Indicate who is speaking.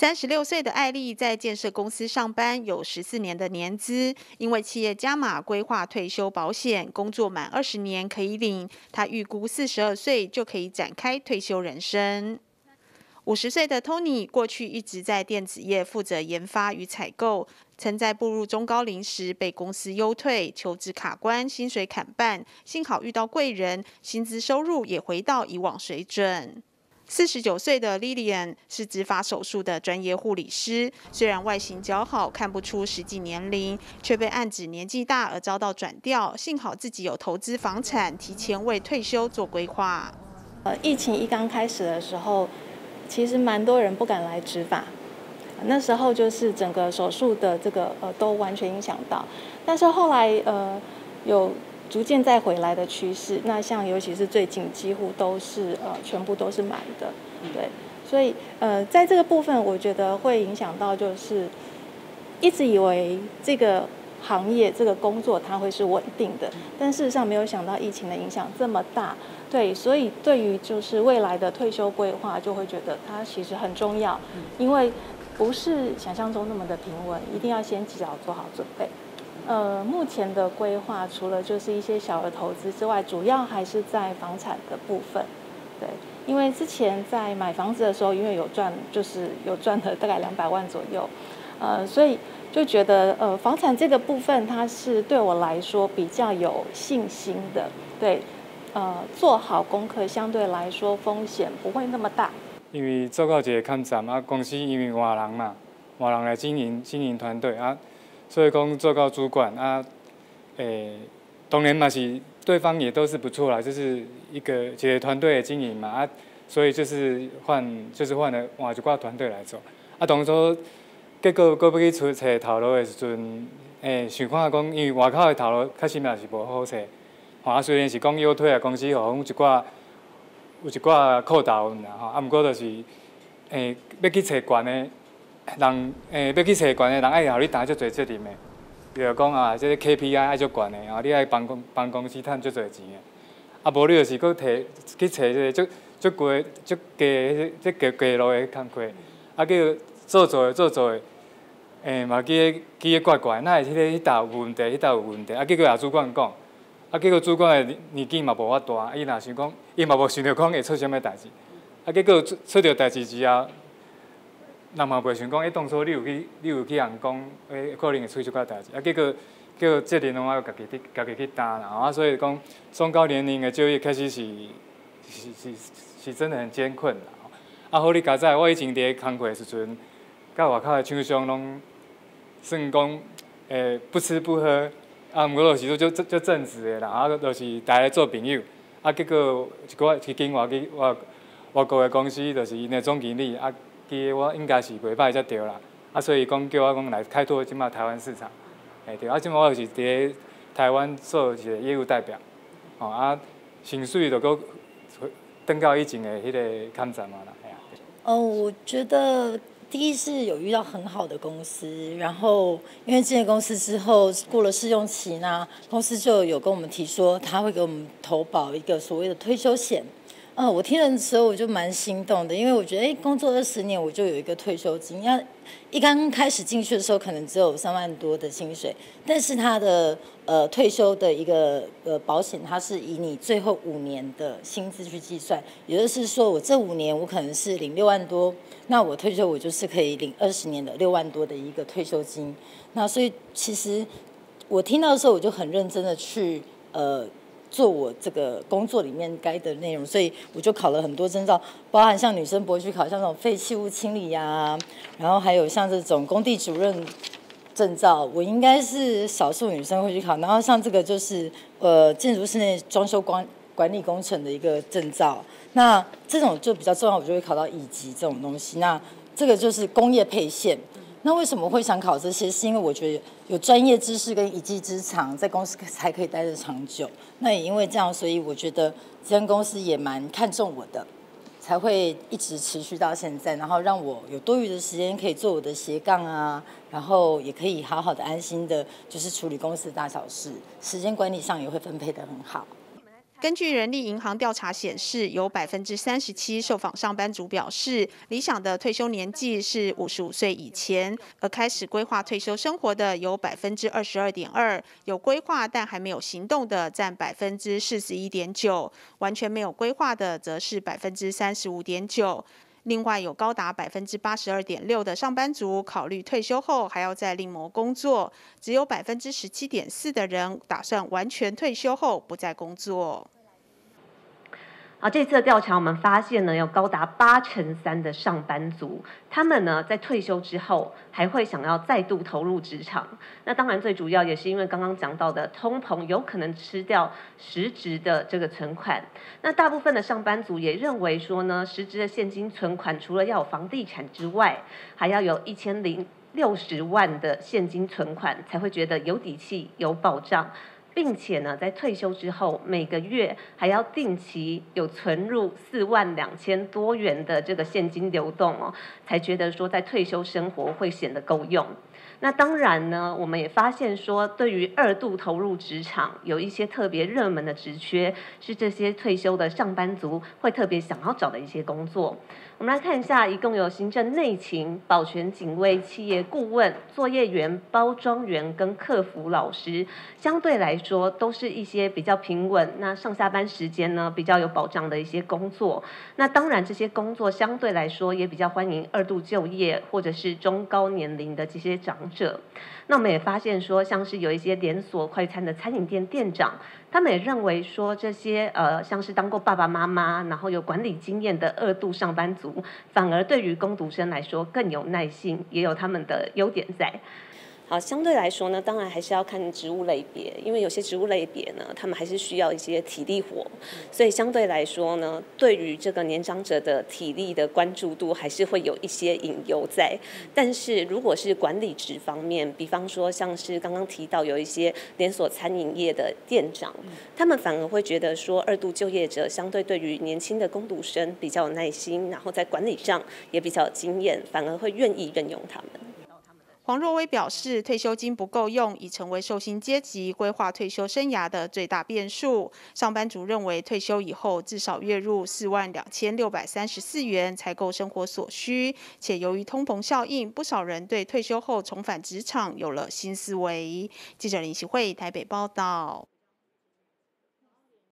Speaker 1: 三十六岁的艾丽在建设公司上班，有十四年的年资。因为企业加码规划退休保险，工作满二十年可以领。她预估四十二岁就可以展开退休人生。五十岁的 Tony 过去一直在电子业负责研发与采购，曾在步入中高龄时被公司优退，求职卡关，薪水砍半。幸好遇到贵人，薪资收入也回到以往水准。四十九岁的 Lilian 是植发手术的专业护理师，虽然外形姣好，看不出实际年龄，却被暗指年纪大而遭到转调。幸好自己有投资房产，提前为退休做规划。
Speaker 2: 呃，疫情一刚开始的时候。其实蛮多人不敢来植发，那时候就是整个手术的这个呃都完全影响到，但是后来呃有逐渐再回来的趋势。那像尤其是最近几乎都是呃全部都是满的，对，所以呃在这个部分我觉得会影响到就是一直以为这个行业这个工作它会是稳定的，但事实上没有想到疫情的影响这么大。对，所以对于就是未来的退休规划，就会觉得它其实很重要，因为不是想象中那么的平稳，一定要先及早做好准备。呃，目前的规划除了就是一些小额投资之外，主要还是在房产的部分。对，因为之前在买房子的时候，因为有赚，就是有赚了大概两百万左右，呃，所以就觉得呃，房产这个部分它是对我来说比较有信心的。对。呃，做好功课相对来说风险不会那么大。
Speaker 3: 因为做到一个看站啊，公司因为外人嘛，外人来经营经营团队啊，所以讲做到主管啊，诶，当然嘛是对方也都是不错啦，就是一个一个团队的经营嘛啊，所以就是换就是换了换一挂团队来做啊，当初结果搁要去出找头路的时阵，诶，想看讲因为外口的头路确实嘛是无好找。啊，虽然是讲腰腿啊，公司互阮一寡有一寡扣头啦吼，啊，毋过就是诶，要去找悬的人，诶，要去找悬诶人，爱互你担足侪责任诶。比如讲啊，即个 KPI 爱足悬的，啊，你爱帮公帮公司趁足侪钱诶。啊，无你就是搁摕去找即个足足贵、足低、即低低落诶工课，啊，叫做做诶做做诶，诶，嘛记诶记诶怪怪，哪会迄个迄搭有问题，迄搭有问题，啊，结果啊主管讲。啊，结果主管的年纪嘛无法大，伊若想讲，伊嘛无想着讲会出啥物代志。啊，结果出出着代志之后，人嘛袂想讲，伊当初你有去，你有去人讲，诶，可能会出即寡代志。啊，结果叫责任拢要家己去，家己去担啦。啊，所以讲中高年龄的就业确实是是是是真的很艰困啦。啊，好你家在，我以前伫工课时阵，甲外口的厂商拢算讲，诶，不吃不喝。啊，毋过就是说就就正直的啦，啊，就是大家做朋友，啊，结果一个去经外去外外国的公司，就是因的总经理，啊，记得我应该是袂歹才对啦，啊，所以讲叫我讲来开拓即卖台湾市场，哎对，啊，即卖我就是伫台湾做一个业务代表，哦，啊，薪水就搁登到以前的迄个看站嘛啦，哎呀。
Speaker 4: 哦，我觉得。第一是有遇到很好的公司，然后因为进了公司之后过了试用期呢，公司就有跟我们提说他会给我们投保一个所谓的退休险。嗯，我听的时候我就蛮心动的，因为我觉得哎，工作二十年我就有一个退休金。要一刚开始进去的时候可能只有三万多的薪水，但是他的呃退休的一个呃保险，它是以你最后五年的薪资去计算，也就是说我这五年我可能是领六万多，那我退休我就是可以领二十年的六万多的一个退休金。那所以其实我听到的时候我就很认真的去呃。做我这个工作里面该的内容，所以我就考了很多证照，包含像女生不会去考，像那种废弃物清理呀，然后还有像这种工地主任证照，我应该是少数女生会去考。然后像这个就是呃建筑室内装修管管理工程的一个证照，那这种就比较重要，我就会考到乙级这种东西。那这个就是工业配线。那为什么会想考这些？是因为我觉得有专业知识跟一技之长，在公司才可以待得长久。那也因为这样，所以我觉得这间公司也蛮看重我的，才会一直持续到现在，然后让我有多余的时间可以做我的斜杠啊，然后也可以好好的安心的，就是处理公司大小事，时间管理上也会分配的很好。
Speaker 1: 根据人力银行调查显示，有百分之三十七受访上班族表示，理想的退休年纪是五十五岁以前，而开始规划退休生活的有百分之二十二点二，有规划但还没有行动的占百分之四十一点九，完全没有规划的则是百分之三十五点九。另外，有高达百分之八十二点六的上班族考虑退休后还要再另谋工作，只有百分之十七点四的人打算完全退休后不再工作。
Speaker 5: 啊，这次的调查我们发现呢，有高达八成三的上班族，他们呢在退休之后还会想要再度投入职场。那当然最主要也是因为刚刚讲到的通膨有可能吃掉实质的这个存款。那大部分的上班族也认为说呢，实质的现金存款除了要有房地产之外，还要有一千零六十万的现金存款，才会觉得有底气、有保障。并且呢，在退休之后，每个月还要定期有存入四万两千多元的这个现金流动哦，才觉得说在退休生活会显得够用。那当然呢，我们也发现说，对于二度投入职场，有一些特别热门的职缺，是这些退休的上班族会特别想要找的一些工作。我们来看一下，一共有行政内勤、保全警卫、企业顾问、作业员、包装员跟客服老师，相对来说都是一些比较平稳，那上下班时间呢比较有保障的一些工作。那当然，这些工作相对来说也比较欢迎二度就业或者是中高年龄的这些长者。那我们也发现说，像是有一些连锁快餐的餐饮店店长，他们也认为说，这些呃像是当过爸爸妈妈，然后有管理经验的二度上班族，反而对于工读生来说更有耐心，也有他们的优点在。
Speaker 6: 好，相对来说呢，当然还是要看植物类别，因为有些植物类别呢，他们还是需要一些体力活，所以相对来说呢，对于这个年长者的体力的关注度，还是会有一些隐忧在。但是如果是管理职方面，比方说像是刚刚提到有一些连锁餐饮业的店长，他们反而会觉得说，二度就业者相对对于年轻的工读生比较有耐心，然后在管理上也比较有经验，反而会愿意任用他们。
Speaker 1: 黄若薇表示，退休金不够用，已成为寿星阶级规划退休生涯的最大变数。上班族认为，退休以后至少月入四万两千六百三十四元才够生活所需，且由于通膨效应，不少人对退休后重返职场有了新思维。记者林希慧台北报道。